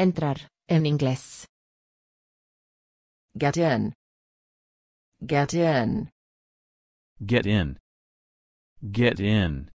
Entrar, en inglés. Get in. Get in. Get in. Get in.